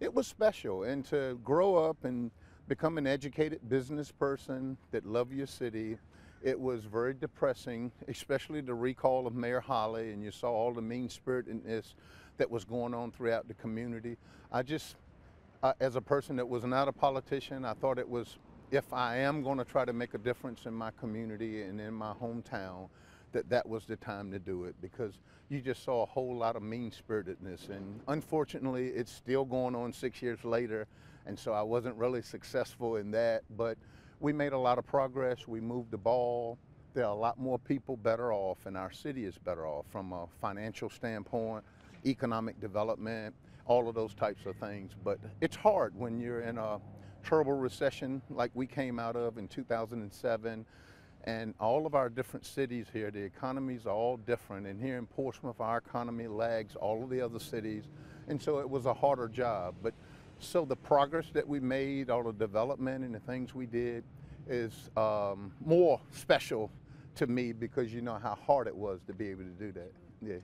it was special. And to grow up and become an educated business person that love your city, it was very depressing, especially the recall of Mayor Holley, and you saw all the mean spiritedness that was going on throughout the community. I just, uh, as a person that was not a politician, I thought it was if I am going to try to make a difference in my community and in my hometown, that that was the time to do it because you just saw a whole lot of mean spiritedness. And unfortunately, it's still going on six years later. And so I wasn't really successful in that. But we made a lot of progress. We moved the ball. There are a lot more people better off, and our city is better off from a financial standpoint, economic development, all of those types of things. But it's hard when you're in a terrible recession like we came out of in 2007 and all of our different cities here, the economies are all different. And here in Portsmouth, our economy lags all of the other cities. And so it was a harder job. But so the progress that we made, all the development and the things we did is um, more special to me because you know how hard it was to be able to do that. Yeah.